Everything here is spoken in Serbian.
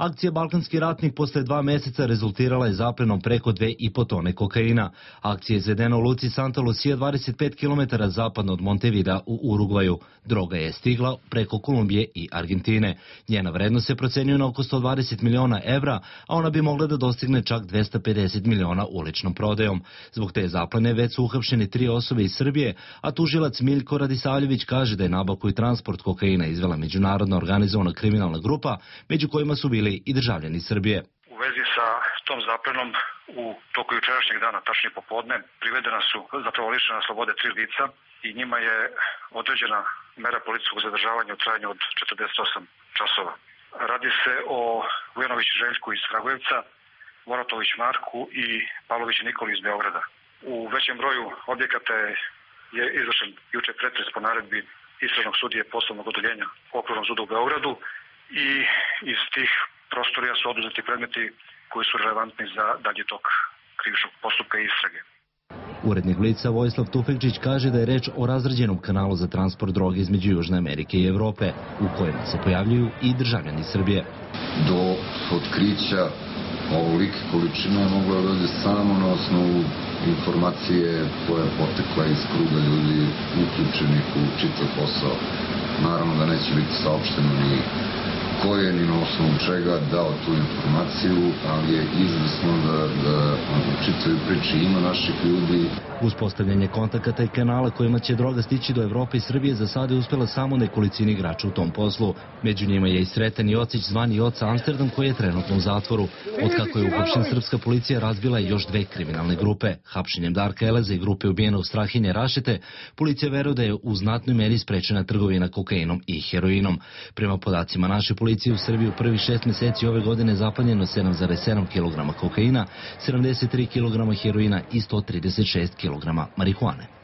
Akcija Balkanski ratnik posle dva meseca rezultirala je zaplenom preko dve i po tone kokaina. Akcija je izvedena u Luci Santa Lucia 25 km zapadno od Montevida u Urugvaju. Droga je stigla preko Kolumbije i Argentine. Njena vrednost se procenjuje na oko 120 miliona evra, a ona bi mogla da dostigne čak 250 miliona uličnom prodajom. Zbog te zaplene već su uhapšeni tri osobe iz Srbije, a tužilac Miljko Radisavljević kaže da je nabavku i transport kokaina izvela međunarodna organizovana kriminalna grupa, među kojima su bili i državljani Srbije. U vezi sa tom zaplenom u toku jučerašnjeg dana, tačnije popodne, privedena su zapravo lišena slobode tri lica i njima je određena mera policijskog zadržavanja u trajanju od 48 časova. Radi se o Vujanović Željku iz Kragujevca, Voratović Marku i Pavlović Nikoli iz Beograda. U većem broju objekata je izvršen juče pretres po naredbi istražnog sudije poslovnog odeljenja okružnog suda u Beogradu i iz tih prostorija su oduzeti predmeti koji su relevantni za dalji tok krivičnog postupka i istrage. Urednik Blica Vojislav Tufekčić kaže da je reč o razrađenom kanalu za transport droge između Južne Amerike i Evrope, u kojima se pojavljuju i državljani Srbije. Do otkrića ovolike količine moglo da dođe samo na osnovu informacije koja je potekla iz kruga ljudi uključenih u čitav posao. Naravno da neće biti saopšteno ni ko je ni na osnovu čega dao tu informaciju, ali je izvesno da, da u čitavoj priči ima naših ljudi. Uspostavljanje kontakata i kanala kojima će droga stići do Evrope i Srbije za sada je uspela samo nekolicini igrača u tom poslu. Među njima je i Sreten Jocić zvani Oca Amsterdam koji je trenutno u zatvoru. Od kako je uhapšen srpska policija razbila je još dve kriminalne grupe. Hapšenjem Darka Eleza i grupe ubijene u Strahinje Rašete, policija veruje da je u znatnoj meri sprečena trgovina kokainom i heroinom. Prema podacima naše policije policije u Srbiji u prvi šest meseci ove godine zaplanjeno 7,7 kg kokaina, 73 kg heroina i 136 kg marihuane.